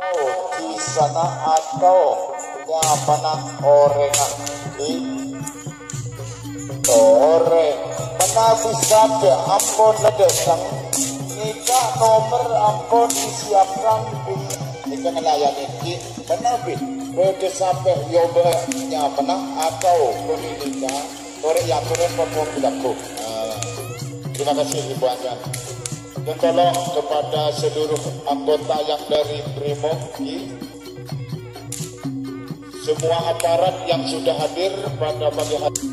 Oh, di sana atau nyapanan orengan di oreng menabi saja ampun ledesang nikah nomor ampun disiapkan. Di nikah nelayan ini menabi Bode sampai yobe nyapanan atau nikah korek yang turun popok bilaku terima kasih ibu anda dan tolong kepada seluruh anggota yang dari Brimob semua aparat yang sudah hadir pada pagi hari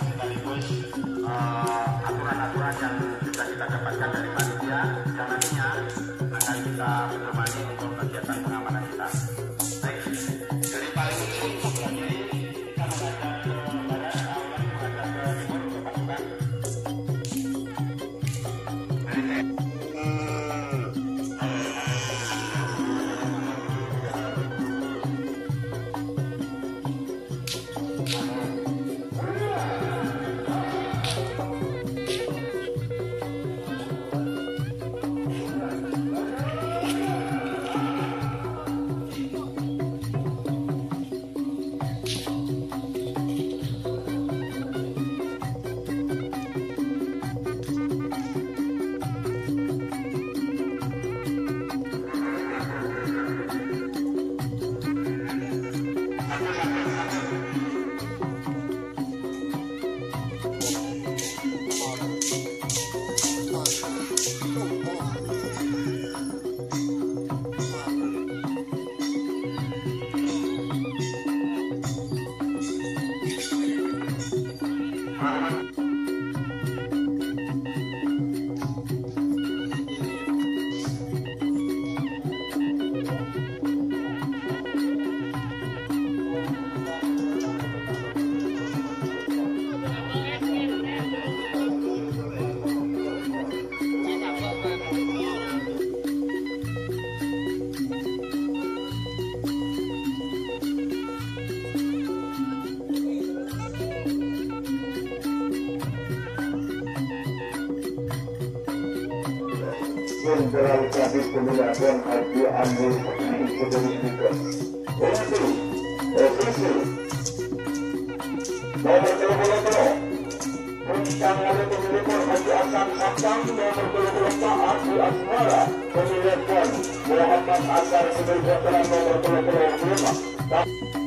sekaligus eh, aturan-aturan yang sudah kita dapatkan dari panitia Bye. Jenderal Kabit Pemulihan Haji Kediri Tiga. Polisi, Ofisi, nomor telepon Tentang oleh pemilihan Haji Hasan Sabtang nomor telepon Haji Asmara pemilihan Muhammad Asar Sebagai nomor telepon 5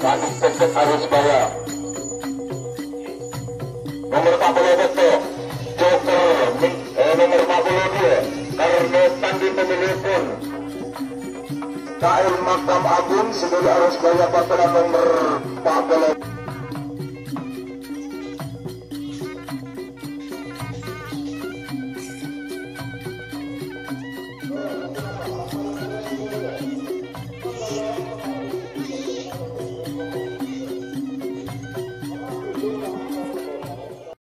Kami tetap harus bayar. Nomor 41, Joker, mi- eh, nomor 42, karena tandi pemilih pun. KL Makam Agung, sebagai arus bayar patola nomor 40.